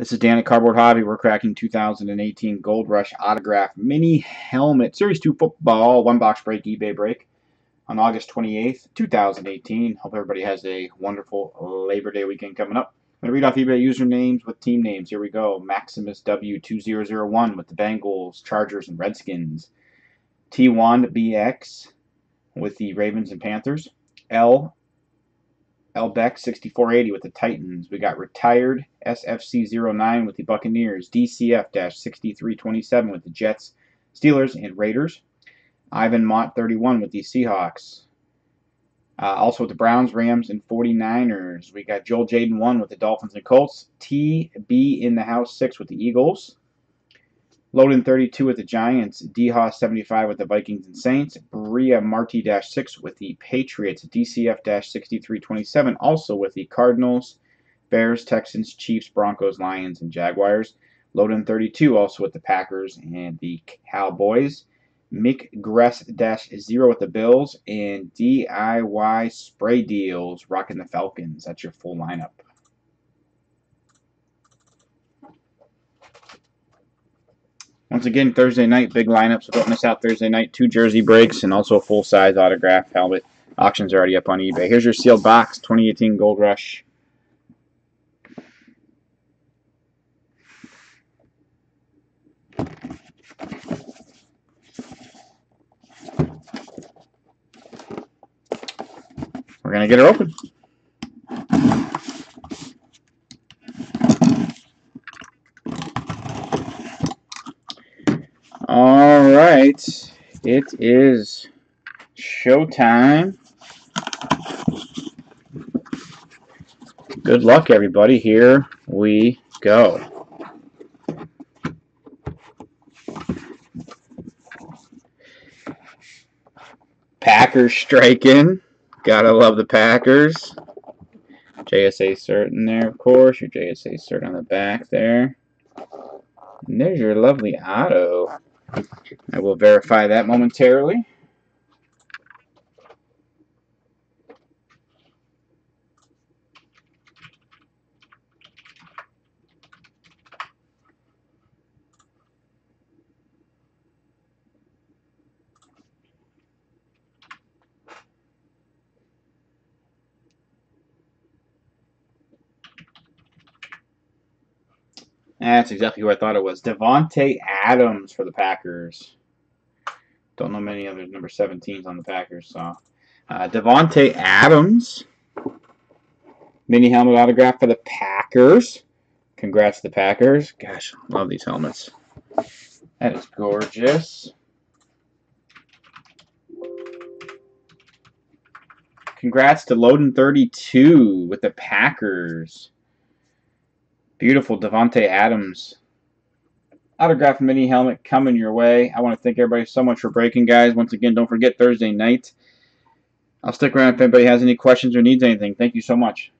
This is Dan at Cardboard Hobby. We're cracking 2018 Gold Rush Autograph Mini Helmet Series 2 Football One Box Break eBay Break on August 28th, 2018. Hope everybody has a wonderful Labor Day weekend coming up. I'm going to read off eBay usernames with team names. Here we go. Maximus W2001 with the Bengals, Chargers, and Redskins. T1 BX with the Ravens and Panthers. L Elbeck 6480 with the Titans. We got retired SFC09 with the Buccaneers. DCF-6327 with the Jets, Steelers, and Raiders. Ivan Mott 31 with the Seahawks. Uh, also with the Browns, Rams, and 49ers. We got Joel Jaden 1 with the Dolphins and Colts. TB in the house 6 with the Eagles. Loden 32 with the Giants, D 75 with the Vikings and Saints, Bria Marty 6 with the Patriots, DCF 6327 also with the Cardinals, Bears, Texans, Chiefs, Broncos, Lions, and Jaguars. Loden 32 also with the Packers and the Cowboys. Mick Gress 0 with the Bills, and DIY Spray Deals rocking the Falcons. That's your full lineup. Once again, Thursday night, big lineup, so don't miss out Thursday night. Two jersey breaks and also a full-size autograph helmet. Auction's are already up on eBay. Here's your sealed box, 2018 Gold Rush. We're going to get her open. Right, it is showtime. Good luck, everybody. Here we go. Packers striking. Gotta love the Packers. JSA cert in there, of course. Your JSA cert on the back there. And there's your lovely auto. I will verify that momentarily. That's exactly who I thought it was. Davante Adams for the Packers. Don't know many other number 17s on the Packers. So, uh, Davante Adams. Mini helmet autograph for the Packers. Congrats to the Packers. Gosh, love these helmets. That is gorgeous. Congrats to Loden32 with the Packers. Beautiful Davante Adams Autograph mini helmet coming your way. I want to thank everybody so much for breaking, guys. Once again, don't forget Thursday night. I'll stick around if anybody has any questions or needs anything. Thank you so much.